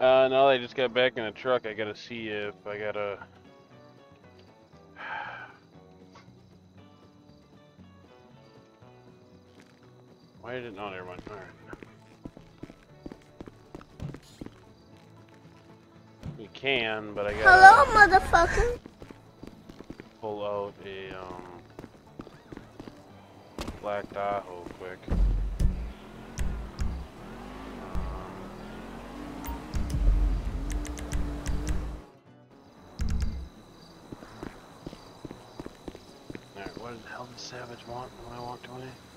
Uh, now that I just got back in the truck, I gotta see if I gotta. Why did it? No, never mind. All right. We can, but I gotta Hello, motherfucker. pull out a um black Tahoe quick. Savage want when I walked away?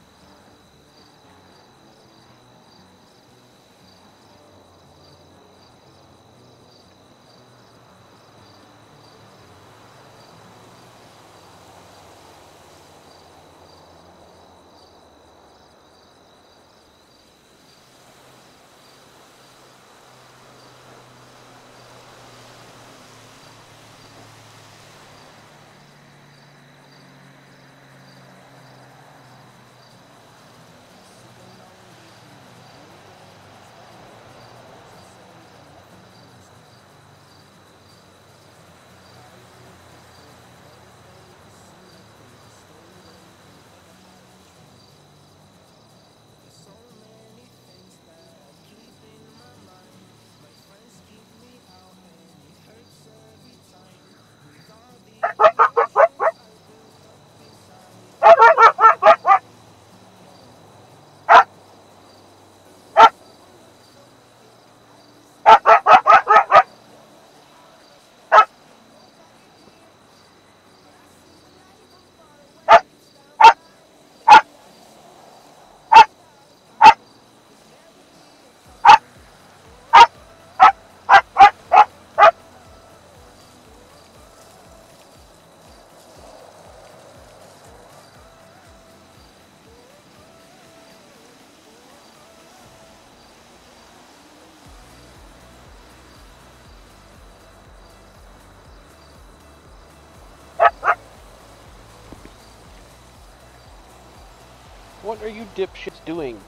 What are you dipshits doing?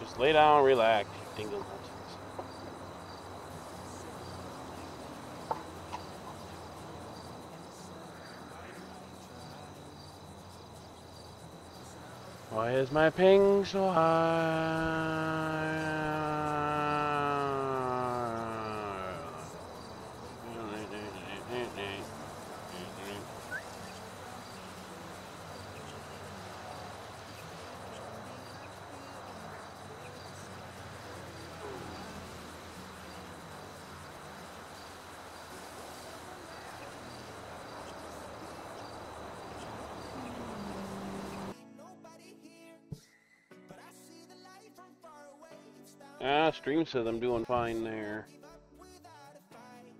Just lay down, relax, dingle. Why is my ping so high? Stream says I'm doing fine there.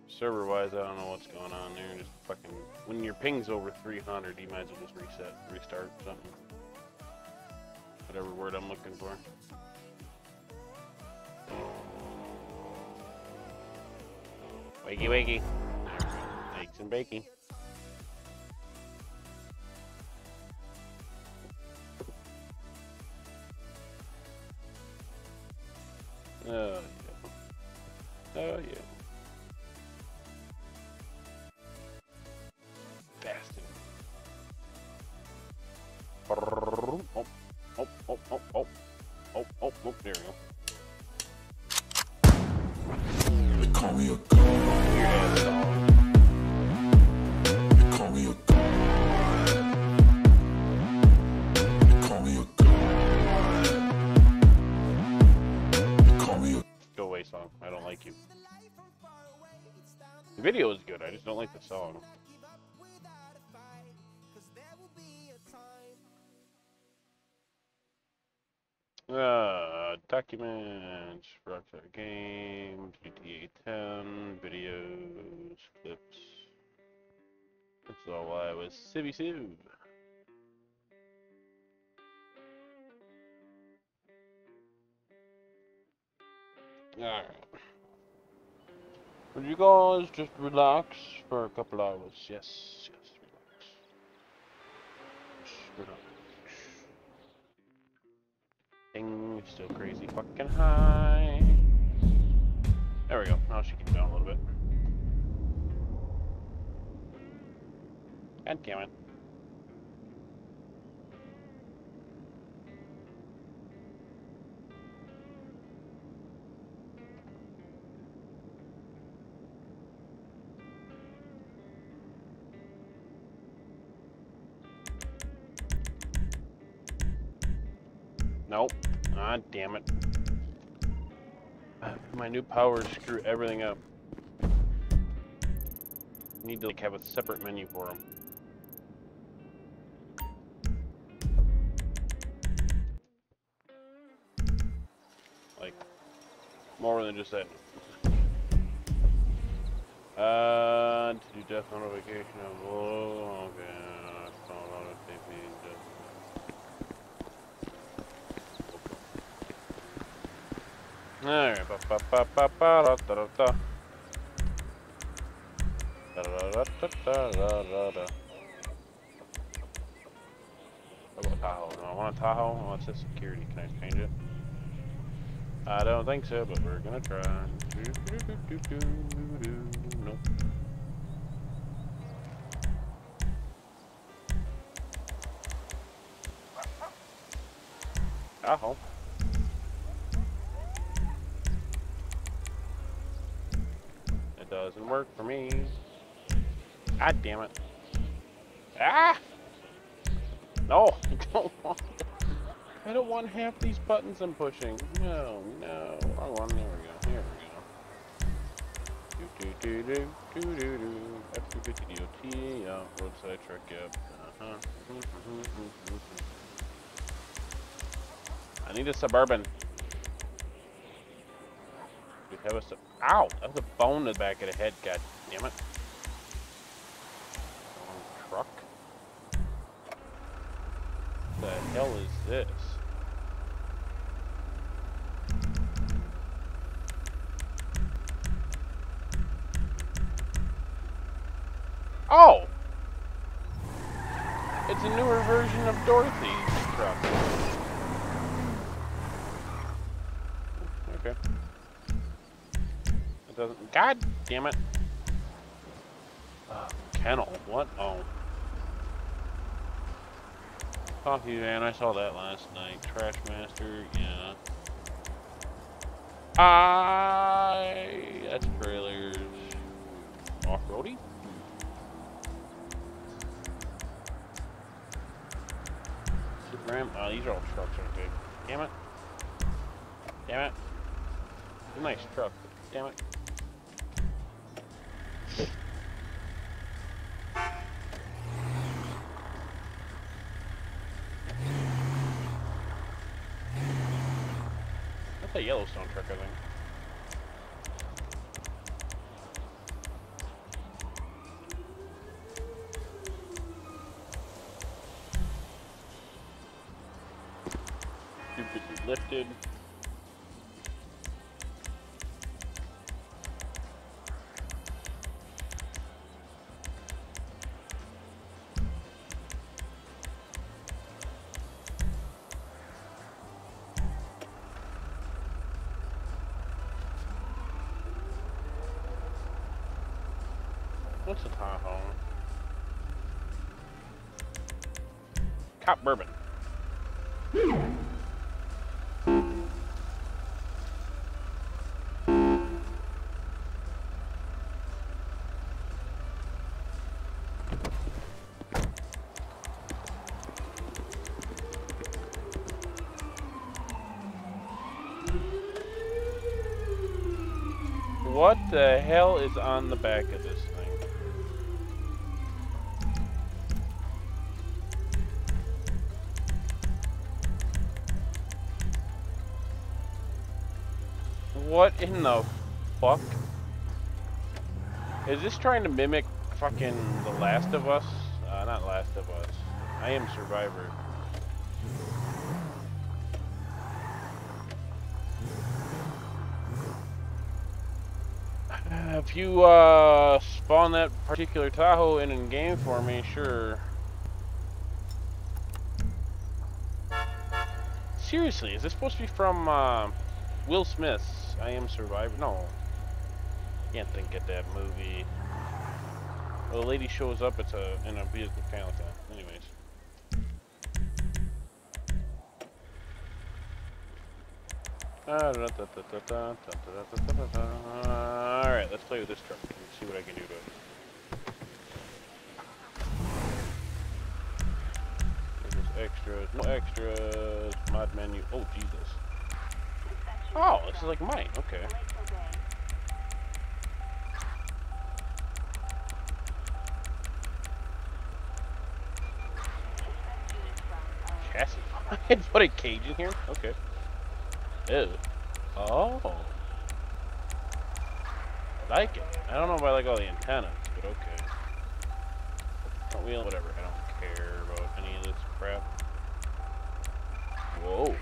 Server wise, I don't know what's going on there. Just fucking when your ping's over 300, you might as well just reset, restart something. Whatever word I'm looking for. Wakey wakey. Eggs and bacon. Song. Uh, documents, Rockstar Games, GTA 10, videos, clips. That's all I was Civvy Civ. Alright. Would you guys just relax for a couple hours? Yes, yes, relax. Just relax. Things still crazy fucking high. There we go. Now she came down a little bit. God damn it. Ah, damn it. My new powers screw everything up. Need to like have a separate menu for them. Like, more than just that. Uh, to do death notification oh, okay. I want a Tahoe. Security. Can I change it? I don't think so, but we're gonna try. Nope. Tahoe. Me. God damn it. Ah! No, I don't want I don't want half these buttons I'm pushing. No, no. Wrong one. There we go. Here we go. Do do do do do do do. F two fifty DOT. Yeah. Roadside truck. Yep. Uh huh. I need a suburban. We have a sub. Ow! That was a bone in the back of the head. God damn it. Wrong truck. The hell is this? Oh! It's a newer version of Dorothy's truck. Okay. It doesn't. God damn it. Kennel. What? Oh. Coffee van. I saw that last night. Trash Master. Yeah. I. That's trailers. Off-roady. Super Ram. Oh, these are all trucks, aren't they? Damn it. Damn it. Nice truck. Damn it. Yellowstone A Tahoe? Cop bourbon. What the hell is on the back Is this trying to mimic fucking The Last of Us? Uh, not Last of Us. I am Survivor. If you uh, spawn that particular Tahoe in in game for me, sure. Seriously, is this supposed to be from uh, Will Smith's I Am Survivor? No. Can't think of that movie. Well, the lady shows up. It's a in a vehicle Valentine. Anyways. Alright, let's play with this truck and see what I can do to it. There's extras, no extras, mod menu. Oh, Jesus. Oh, this is like mine. Okay. Had put a cage in here? Okay. Ew. Oh. I like it. I don't know if I like all the antennas, but okay. Front wheel, whatever. I don't care about any of this crap. Whoa.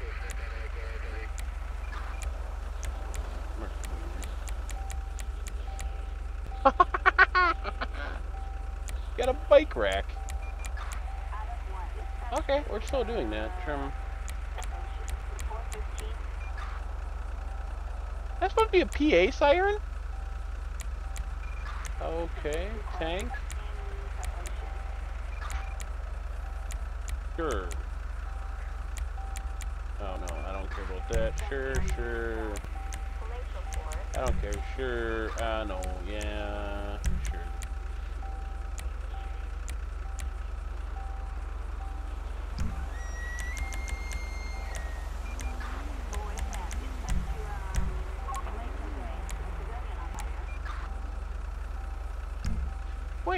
Got a bike rack. Okay, we're still doing that. Trim. That's supposed to be a PA siren? Okay, tank.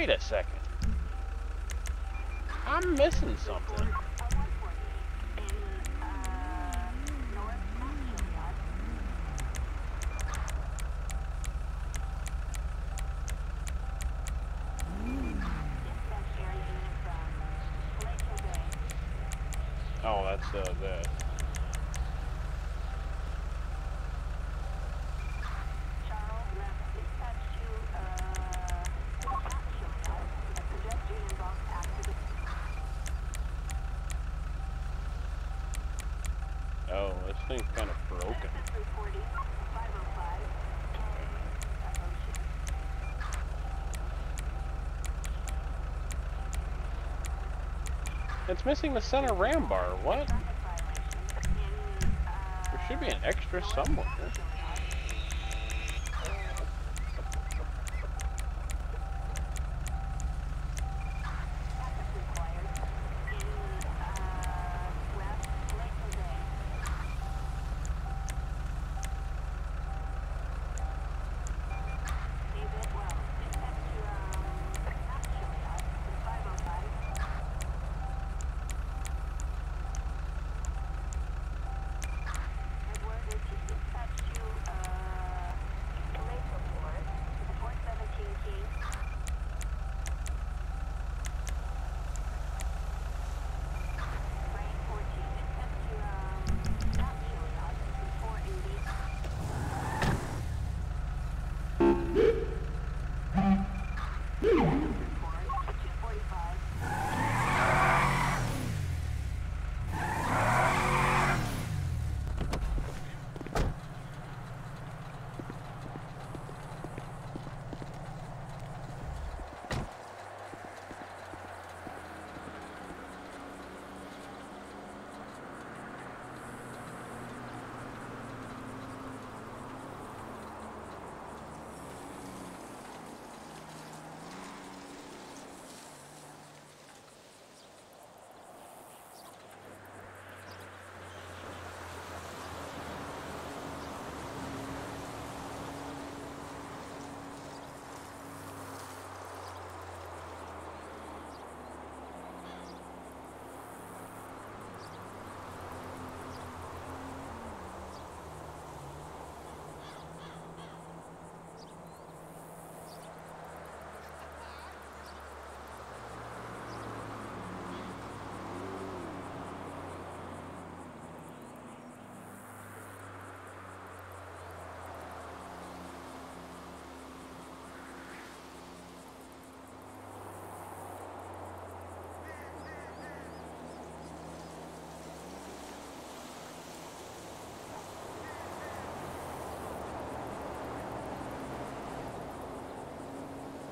Wait a second. I'm missing something. Oh, that's uh, that. Oh, this thing's kind of broken. It's missing the center ram bar. What? There should be an extra somewhere.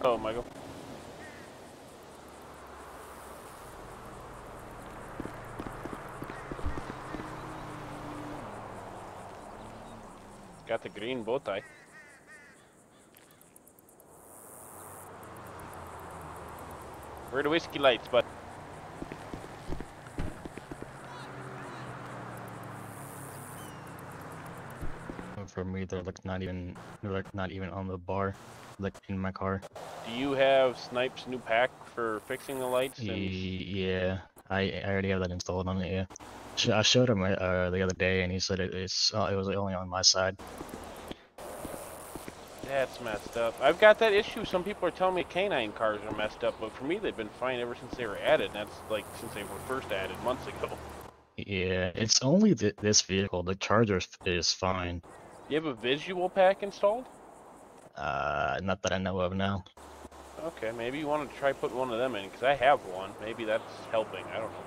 Oh, Michael. Got the green bow tie. Where the whiskey lights, bud? For me, they're like not even they're like not even on the bar, like in my car. Do you have Snipe's new pack for fixing the lights? and- Yeah, I I already have that installed on it. Yeah, I showed him uh, the other day, and he said it, it's uh, it was only on my side. That's messed up. I've got that issue. Some people are telling me canine cars are messed up, but for me, they've been fine ever since they were added. And that's like since they were first added months ago. Yeah, it's only th this vehicle. The Charger is- is fine. You have a visual pack installed? Uh, not that I know of now. Okay, maybe you want to try putting one of them in, because I have one. Maybe that's helping. I don't know.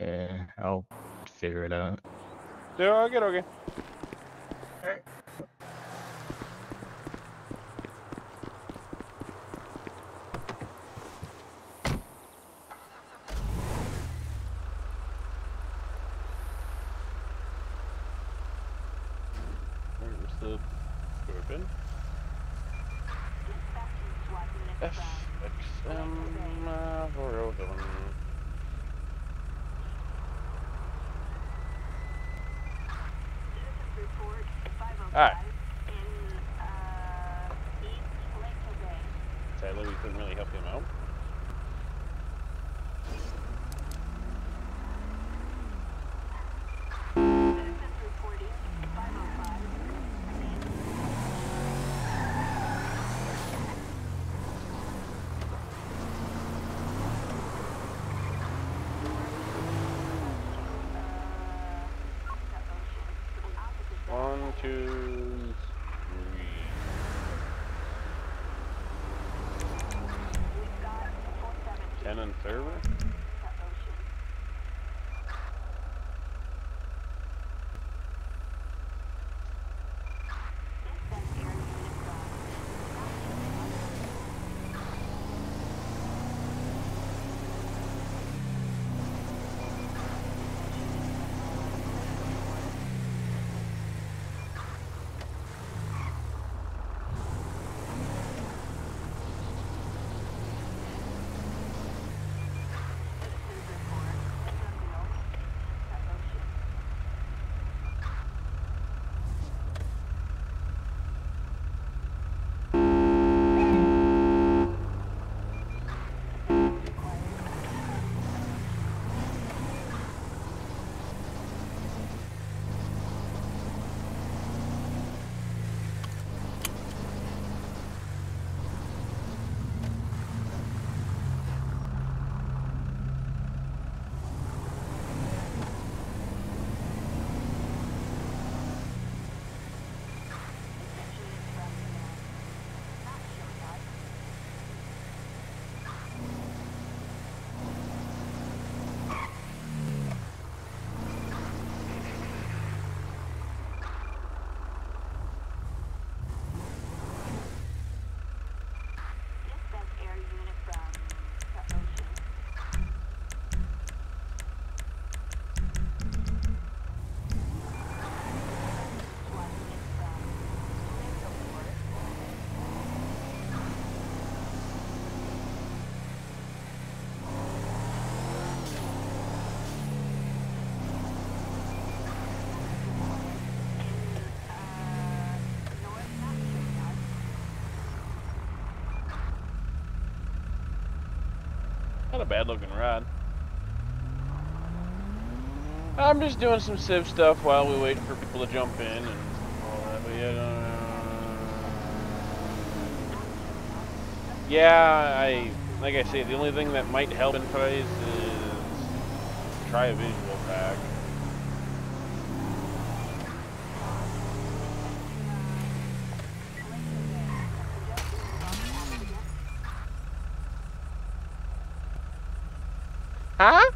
Yeah, I'll figure it out. Yeah, okay, okay. Bad looking rod. I'm just doing some civ stuff while we wait for people to jump in and all that, but yeah, no. Uh, yeah, I, like I say, the only thing that might help in price is try a visual pack. Huh?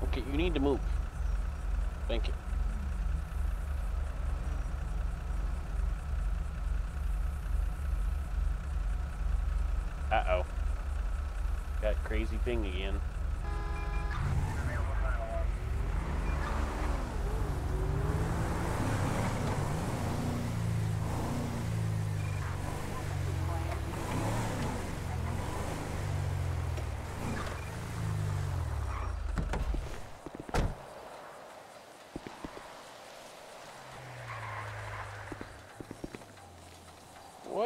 Rocket, you need to move. Thank you. Uh-oh. Got crazy thing again.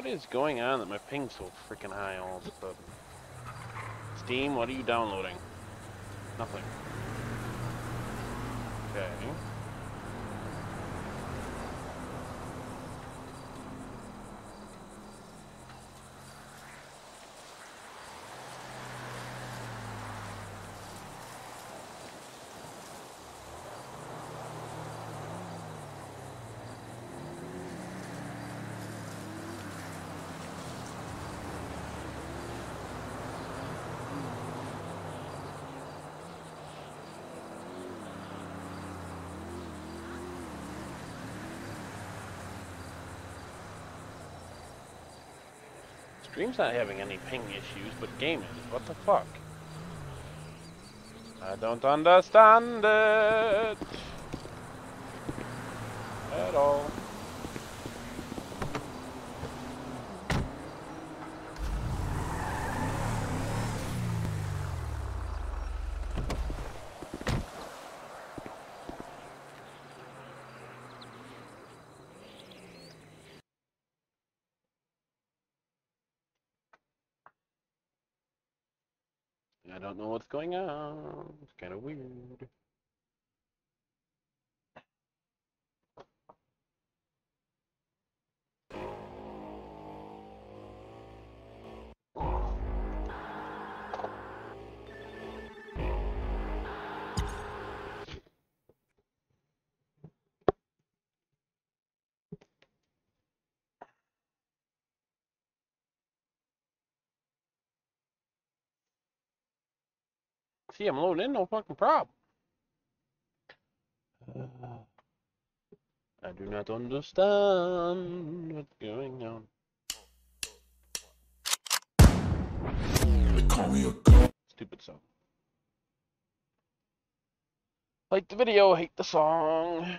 What is going on that my ping's so freaking high all of a sudden? Steam, what are you downloading? Nothing. Okay. Stream's not having any ping issues, but game is. What the fuck? I don't understand it. At all. See, I'm loading in, no fucking problem. Uh, I do not understand what's going on. Stupid song. Like the video, hate the song.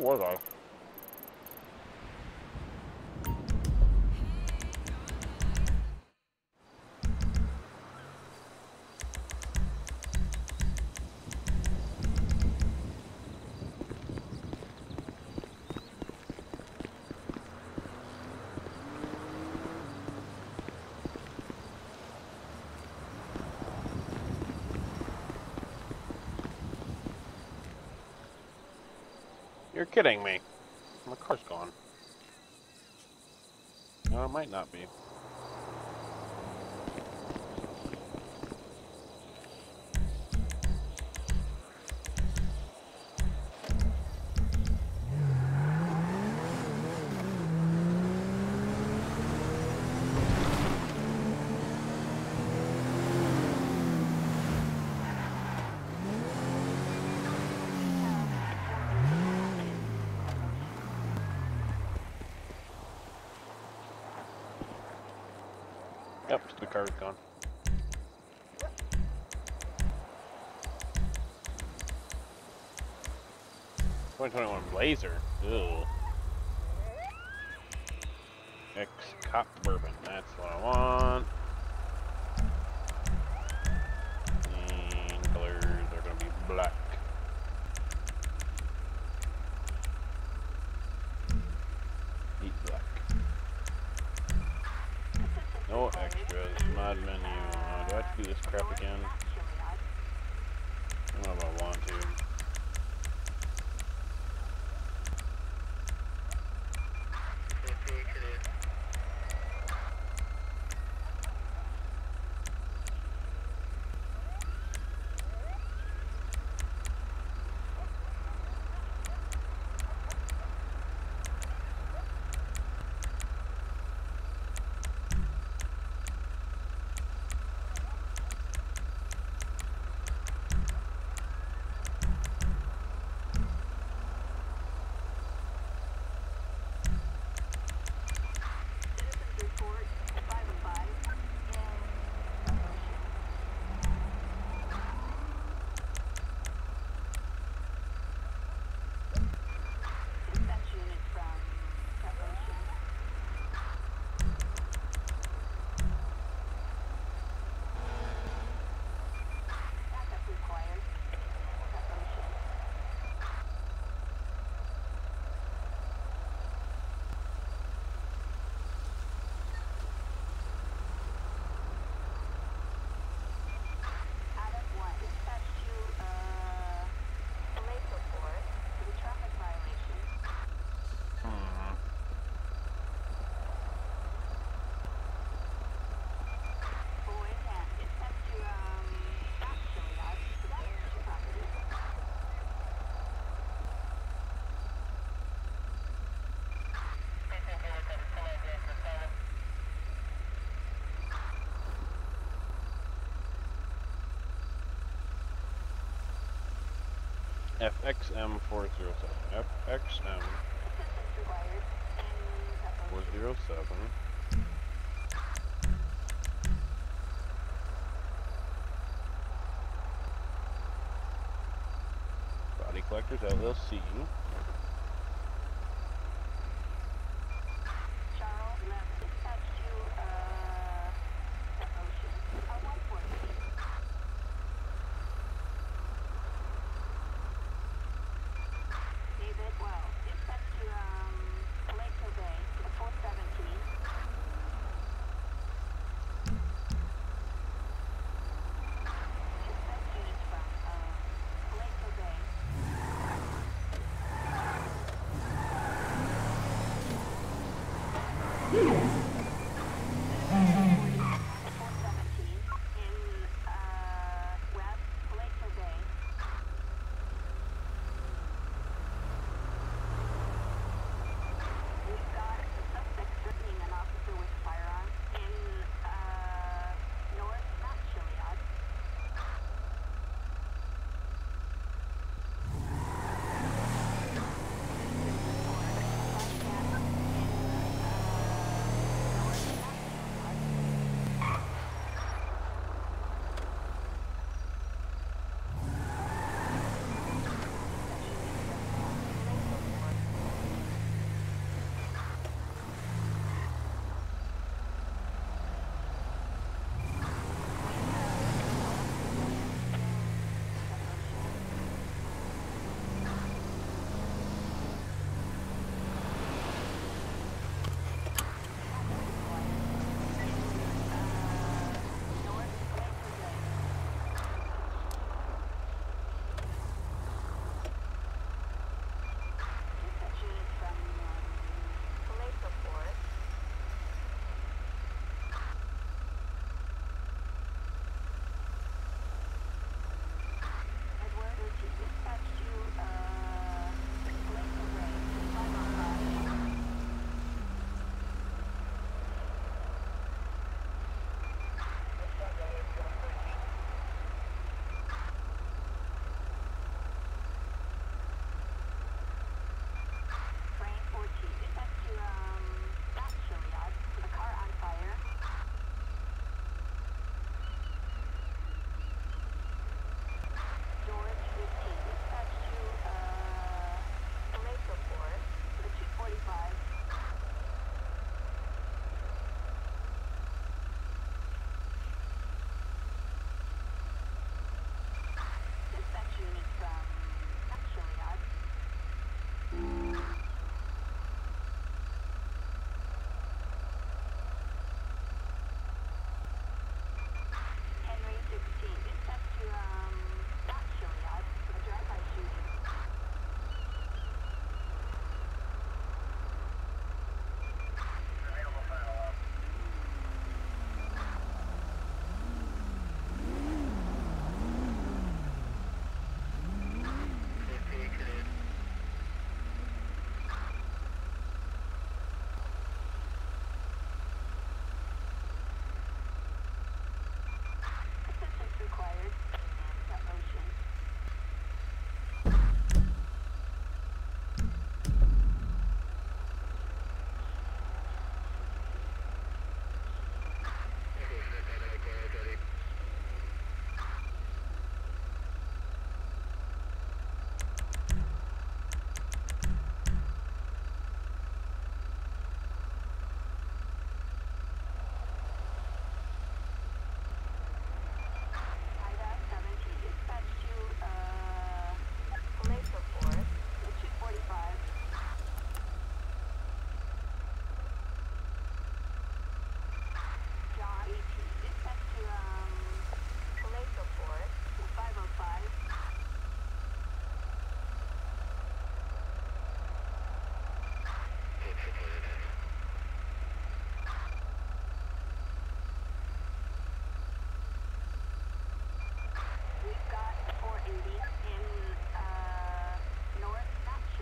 Was I? You're kidding me. My car's gone. No, it might not be. Yep, the car's gone. 2021 Blazer. Ugh. X Cop Bourbon. That's what I want. And colors are gonna be black. FXM407. FXM407. Body Collectors LLC.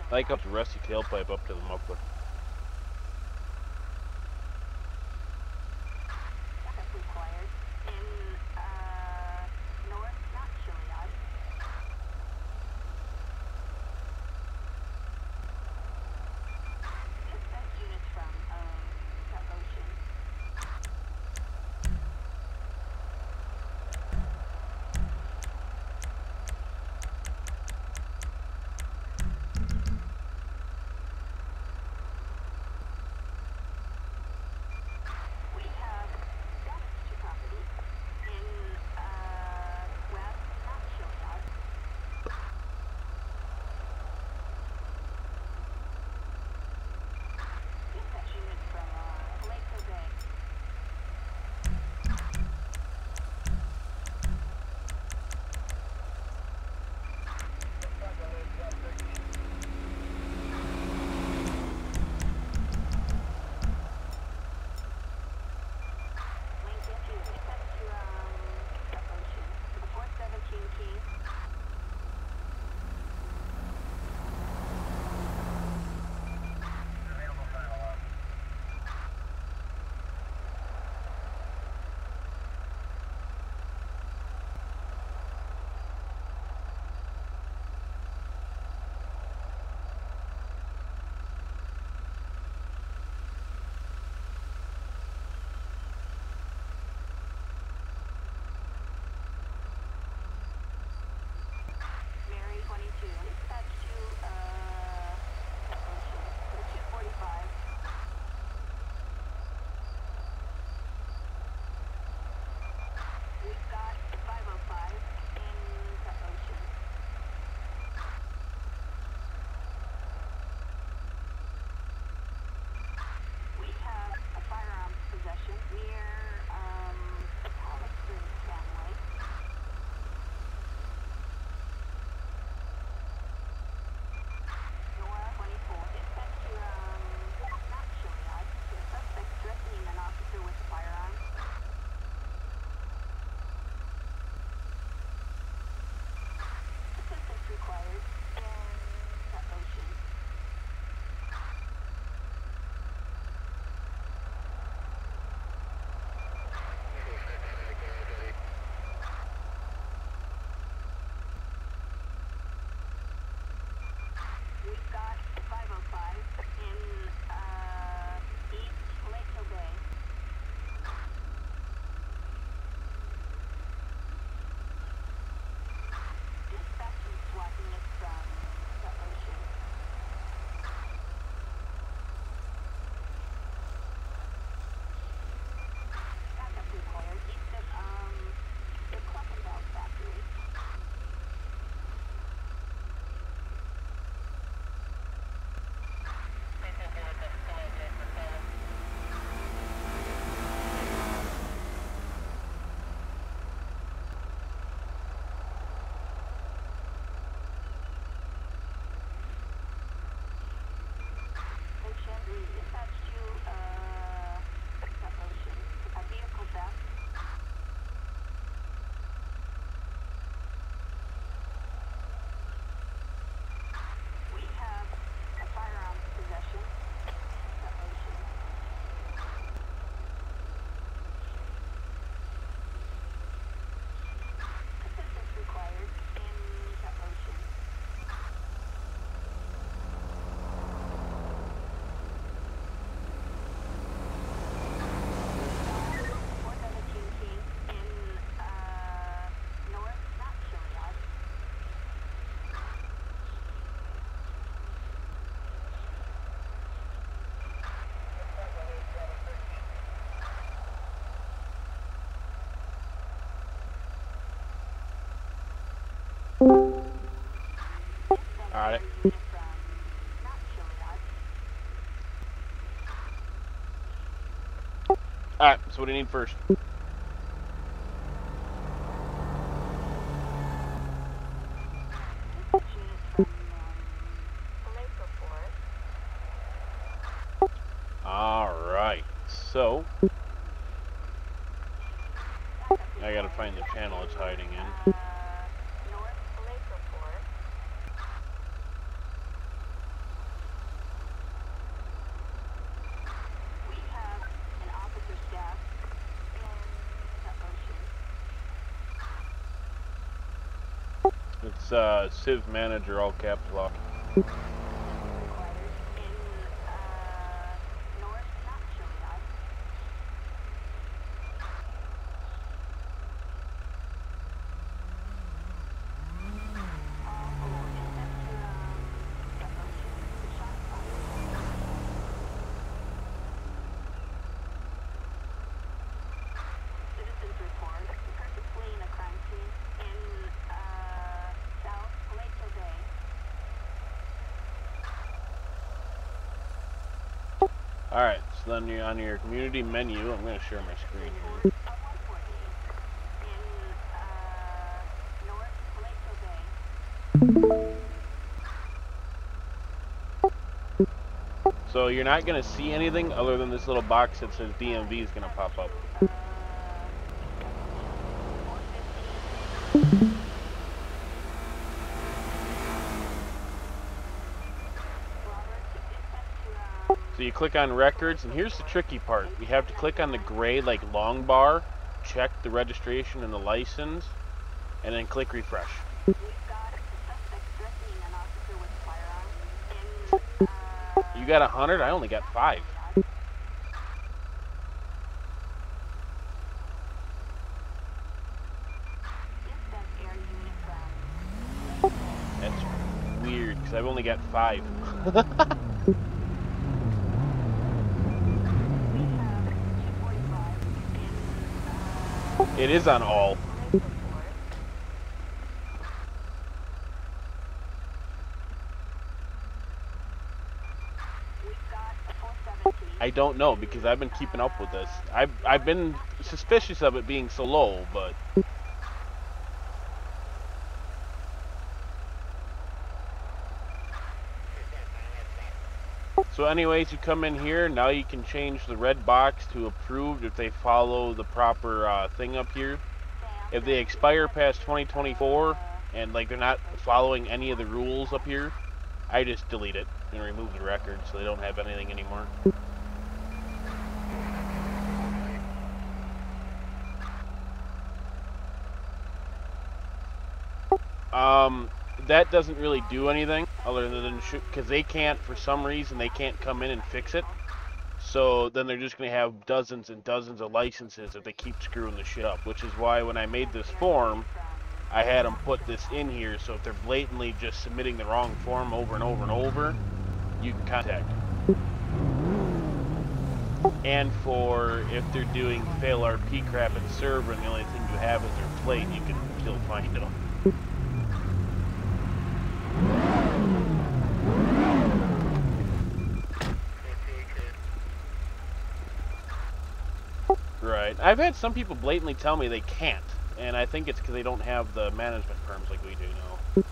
Like up the rusty tailpipe up to the muffler. Alright. Alright, so what do you need first? Alright, so... I gotta find the channel it's hiding in. Uh, Civ Manager, all caps lock. required in uh, north, not Chilliwack. Citizens report the person fleeing a crime scene in uh, South Lakeville Bay. Alright, so then you're on your community menu. I'm going to share my screen here. Of 148 in uh, North Lakeville Bay. So you're not going to see anything other than this little box that says DMV is going to pop up. Click on records, and here's the tricky part. You have to click on the gray, like, long bar, check the registration and the license, and then click refresh. You got a hundred? I only got five. That's weird, because I've only got five. We have 245 in It is on all. Lakeville Port. We've got a 417. I don't know, because I've been keeping up with this. I've, I've been suspicious of it being so low, but... So anyways, you come in here, now you can change the red box to approved if they follow the proper uh, thing up here. If they expire past 2024 and like they're not following any of the rules up here, I just delete it and remove the record so they don't have anything anymore. Um, that doesn't really do anything other than because they can't, for some reason, they can't come in and fix it. So then they're just gonna have dozens and dozens of licenses if they keep screwing the shit up. Which is why when I made this form, I had them put this in here. So if they're blatantly just submitting the wrong form over and over and over, you can contact. And for if they're doing fail RP crap the server and the only thing you have is their plate, you can still find them. Right. I've had some people blatantly tell me they can't, and I think it's because they don't have the management firms like we do now.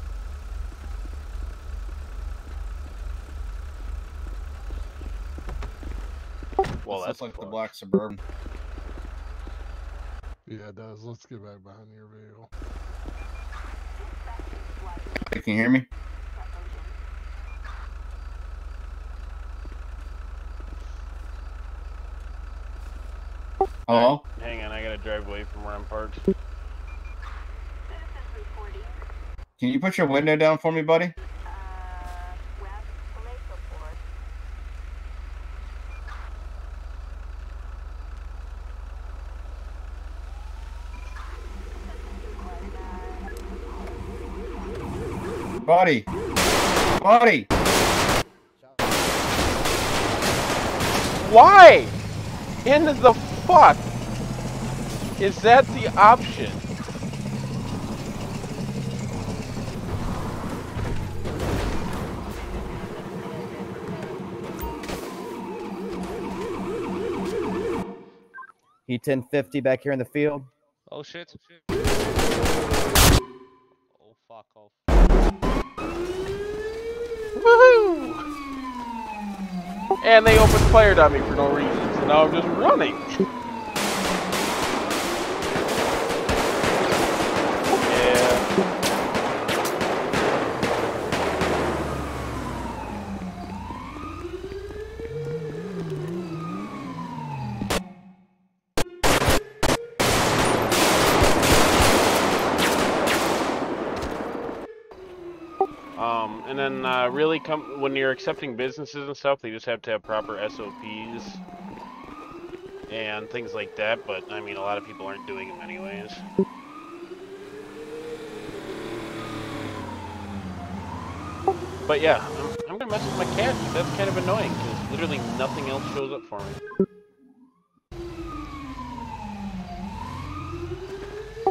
Well, This that's looks like the black suburban. Yeah, it does. Let's get back behind your vehicle. Hey, Can you hear me? Hello? Hang on, I gotta drive away from where I'm parked. Can you put your window down for me, buddy? uh, west Lakeville Port. Buddy! Buddy! Why? In the fuck? Is that the option? E 1050 back here in the field. Oh shit. Oh fuck oh, off. Woohoo! And they opened fire on me for no reason, so now I'm just running. Uh, really come when you're accepting businesses and stuff, they just have to have proper SOPs and things like that. But I mean, a lot of people aren't doing them anyways. But yeah, I'm, I'm gonna mess with my cat. That's kind of annoying because literally nothing else shows up for me.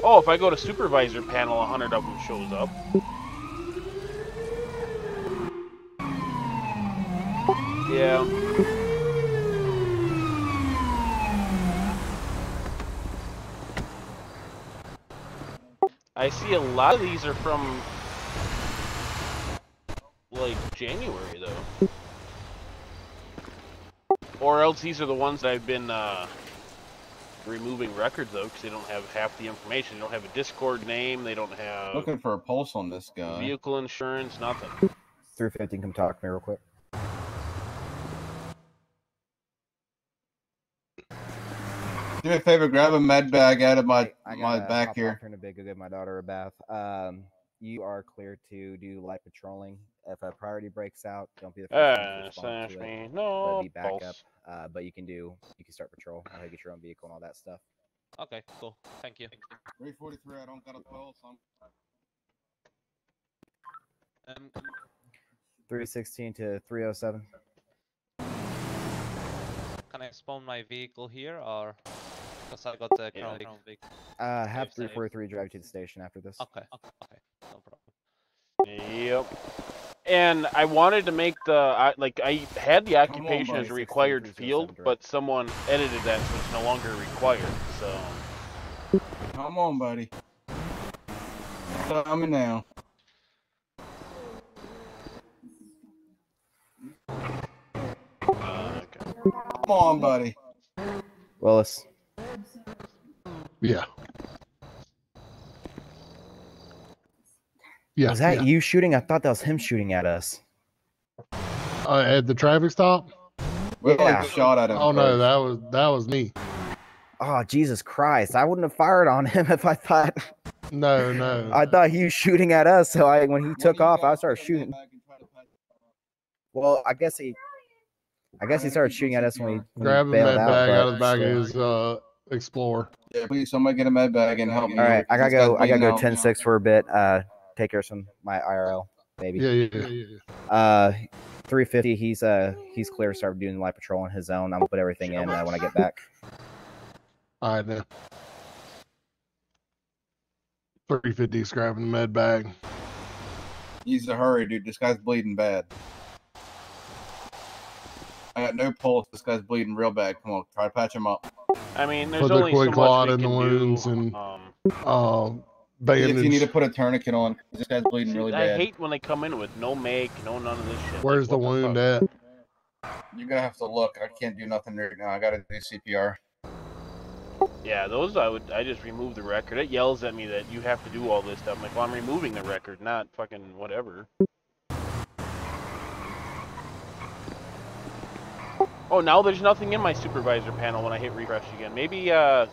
Oh, if I go to supervisor panel, a hundred of them shows up. Yeah. I see a lot of these are from like January though. Or else these are the ones that I've been uh, removing records though, because they don't have half the information. They don't have a Discord name. They don't have Looking for a pulse on this guy. vehicle insurance. Nothing. 350, come talk to me real quick. Do me a favor, grab a med bag out of my I my back hop here. off here in a bit, go give my daughter a bath. Um, you are clear to do light patrolling. If a priority breaks out, don't be the first one to Uh, respond to it, me. but No, be backup. pulse. Uh, but you can do, you can start patrol. How to get your own vehicle and all that stuff. Okay, cool. Thank you. 343, I don't got a pulse. I'm... Um, 316 to 307. can I spawn my vehicle here or? Because I got the Yeah. crown, crown vehicle. Uh, have Save, save. 343 drive to the station after this. Okay, okay, okay. No problem. Yep. And I wanted to make the I, like I had the Come on, occupation as a required field, but someone edited that so it's no longer required. So Come on, buddy. Coming now. uh, okay. Come on, buddy. Willis, Yeah. Yeah. was that yeah. you shooting? I thought that was him shooting at us. Uh, at the traffic stop? We Yeah. like shot at him. Oh no, that was that was me. Oh Jesus Christ! I wouldn't have fired on him if I thought No, no. I thought he was shooting at us. So I, when he Why took off, I started put a med shooting. bag and try to patch it up? Well, I guess he, I guess he started shooting at us when he, when he Grab a bailed med out. bag out of the back of his uh Explorer. Yeah, please, somebody get a med bag and help me. All here, right, I 'cause gotta go. I gotta go out. 10 6 for a bit. Uh, take care of some my IRL baby. Yeah, yeah, yeah, yeah. yeah. Uh, 350. He's uh he's clear to start doing light patrol on his own. I'm gonna put everything in uh, when I get back. All right now. 350 is grabbing the med bag. Use a hurry, dude. This guy's bleeding bad. I got no pulse. This guy's bleeding real bad. Come on, try to patch him up. I mean, there's Put the only so quick much clot we in the wounds do. and- um, Uh, If you need to put a tourniquet on, this guy's bleeding see, really I bad. I hate when they come in with no make, no none of this shit. like, Where's the wound fuck? at? You're gonna have to look. I can't do nothing right now. I gotta do CPR. Yeah, those I would. I just remove the record. It yells at me that you have to do all this stuff. I'm like, well, I'm removing the record, not fucking whatever. Oh, now there's nothing in my supervisor panel when I hit refresh again. Maybe uh,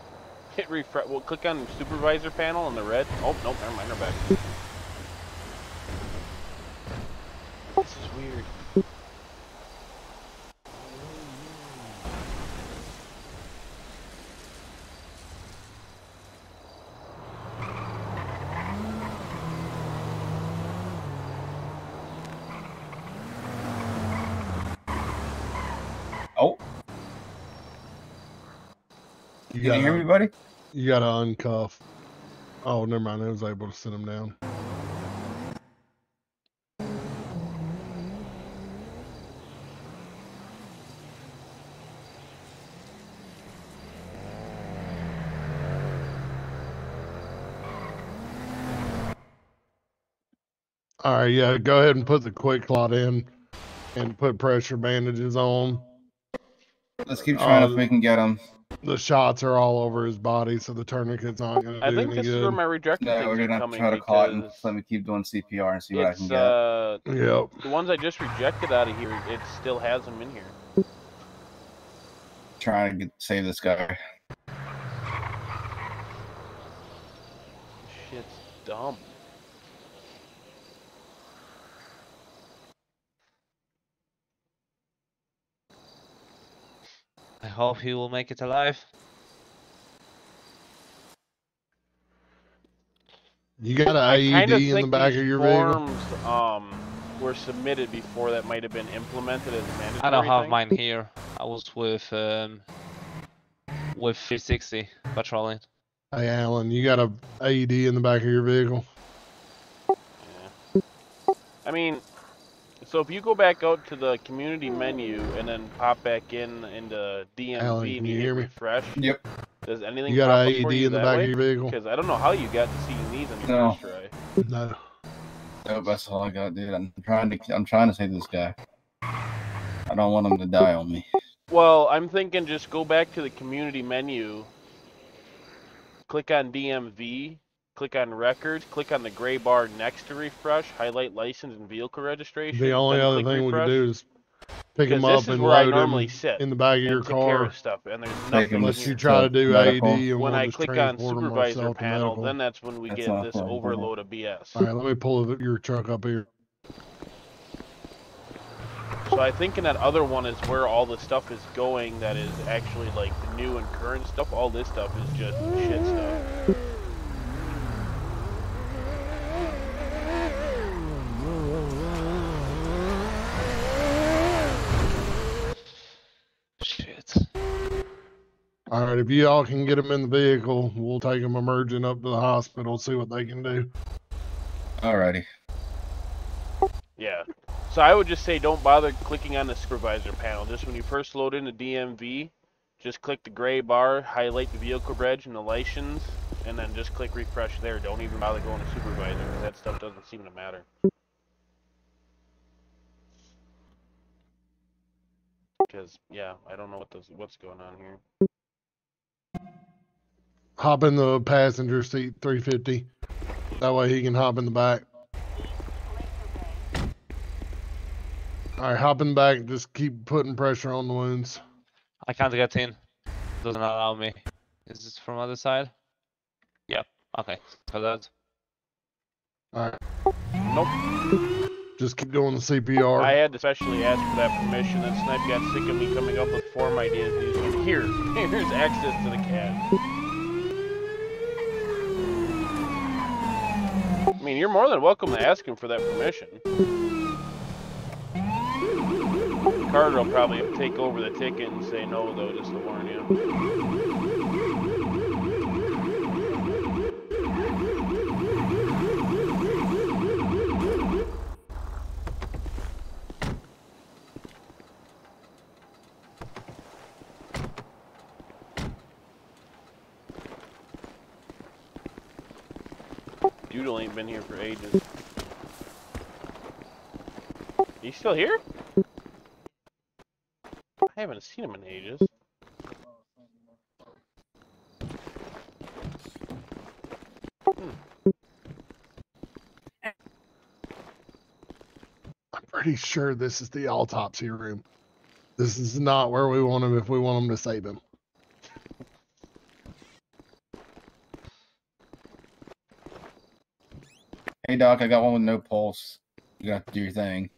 hit refresh. We'll click on supervisor panel in the red. Oh, nope, never mind. They're back. This is weird. Oh, You can you hear gotta, me, buddy? you gotta uncuff. Oh, never mind. I was able to sit him down. All right, yeah, go ahead and put the quick clot in and put pressure bandages on. Let's keep trying Uh, if we can get him. The shots are all over his body, so the tourniquet's not going to do I think any this is good. where my rejected No, things we're are gonna have to coming try to clot and because let me keep doing CPR and see what I can it's get. uh Yep. the ones I just rejected out of here. It still has them in here. Trying to get, save this guy. Shit's dumb. Hope he will make it alive. You got an I kind of AED in think the back these of your vehicle? forms um, were submitted before that might have been implemented as mandatory I don't have thing. mine here. I was with um with 360 patrolling. Hey, Alan, you got a AED in the back of your vehicle? Yeah. I mean, so if you go back out to the community menu and then pop back in into DMV Alan, can you you hear me? refresh, Yep. does anything You got pop an up for you in the that back way? of your vehicle? Because I don't know how you got to seeing these on your No. first try. No. Nope, that's all I got, dude. I'm trying to. I'm trying to save this guy. I don't want him to die on me. Well, I'm thinking just go back to the community menu, click on DMV, click on records, click on the gray bar next to refresh, highlight license and vehicle registration. The only other click thing we refresh, could do is pick 'cause him this up is and where I load normally sit in the back of your car. of stuff, and there's nothing. him Unless in you try to to do medical. AED and when we'll I click on supervisor panel, then that's when we That's get this fun. overload of BS. All right, let me pull your truck up here. So I think in that other one is where all the stuff is going that is actually like the new and current stuff. All this stuff is just shit stuff. Right, if you all can get them in the vehicle, we'll take them emergent up to the hospital, see what they can do. Alrighty. Yeah. So I would just say don't bother clicking on the supervisor panel. Just when you first load in the DMV, just click the gray bar, highlight the vehicle reg and the license, and then just click refresh there. Don't even bother going to supervisor because that stuff doesn't seem to matter. Because yeah, I don't know what this, what's going on here. Hop in the passenger seat 350. That way he can hop in the back. All right, hop in the back. Just keep putting pressure on the wounds. I can't get in. Doesn't allow me. Is this from other side? Yep. Okay. So that. All right, Nope. just keep doing the CPR. I had to specially ask for that permission. Then Snipe got sick of me coming up with form ideas. and He's like, here, here's access to the CAD. Mean, you're more than welcome to ask him for that permission. Carter will probably take over the ticket and say no, though, just to warn you. Been here for ages. He's still here? I haven't seen him in ages. Hmm. I'm pretty sure this is the autopsy room. This is not where we want him if we want him to save him. Hey Doc, I got one with no pulse. You got to do your thing.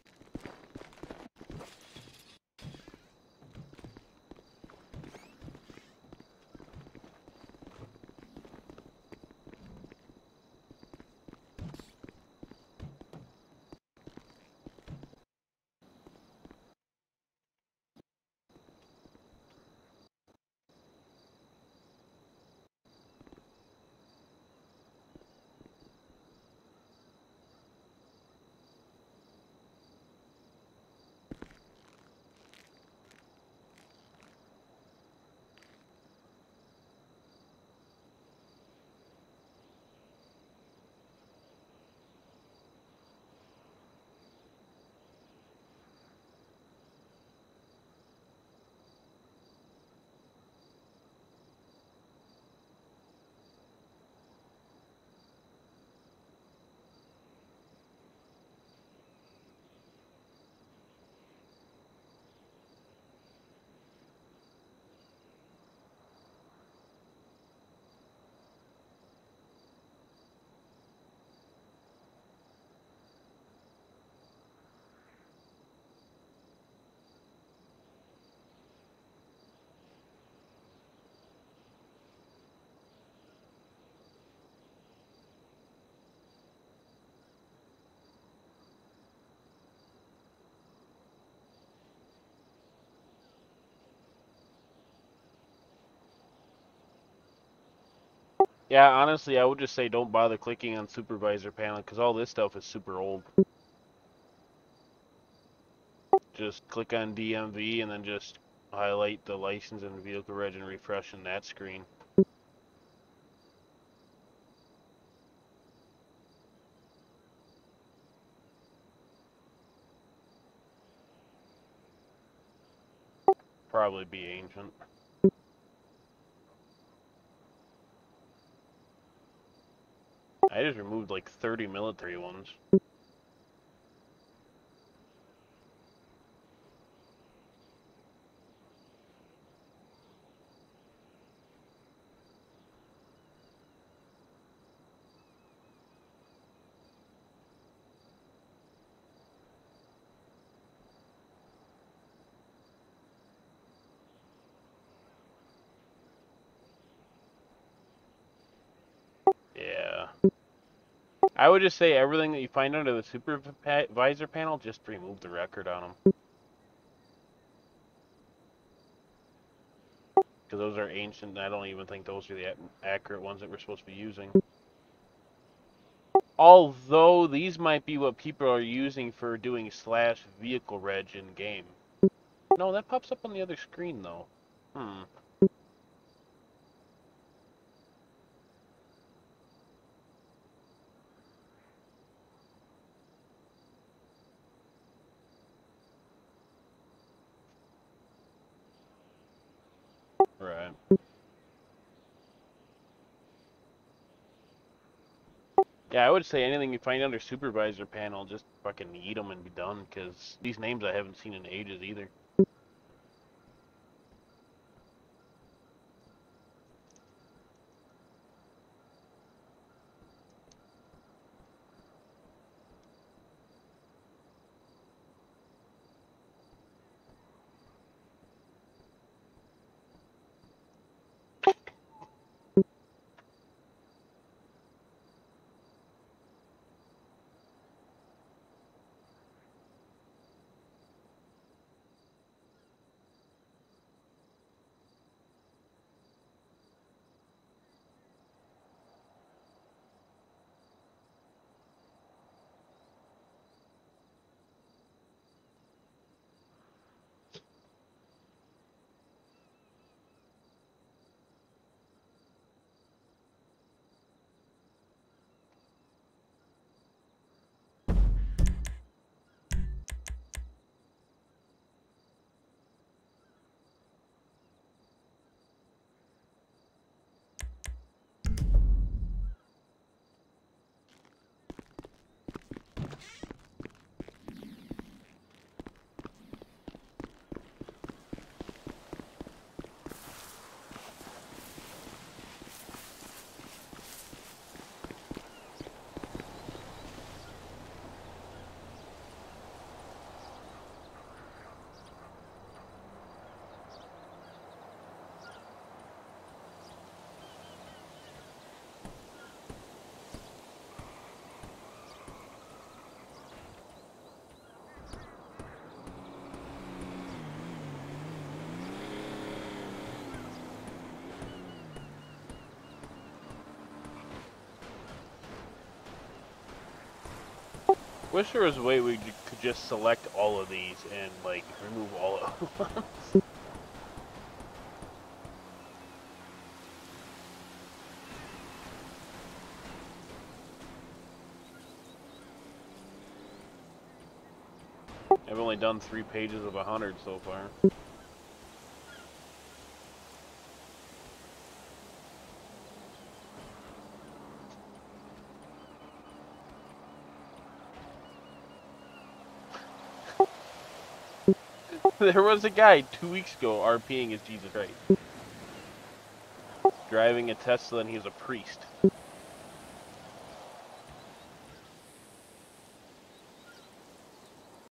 Yeah, honestly, I would just say don't bother clicking on supervisor panel because all this stuff is super old. Just click on DMV and then just highlight the license and vehicle reg and refresh in that screen. Probably be ancient. I just removed like 30 military ones. Yeah. I would just say everything that you find under the supervisor panel, just remove the record on them. Because those are ancient, and I don't even think those are the accurate ones that we're supposed to be using. Although these might be what people are using for doing slash vehicle reg in game. No, that pops up on the other screen though. Hmm. Right. Yeah, I would say anything you find under supervisor panel, just fucking eat them and be done, because these names I haven't seen in ages either. Wish there was a way we could just select all of these and like remove all of them. I've only done three pages of a hundred so far. there was a guy two weeks ago RPing as Jesus Christ. Driving a Tesla and he was a priest.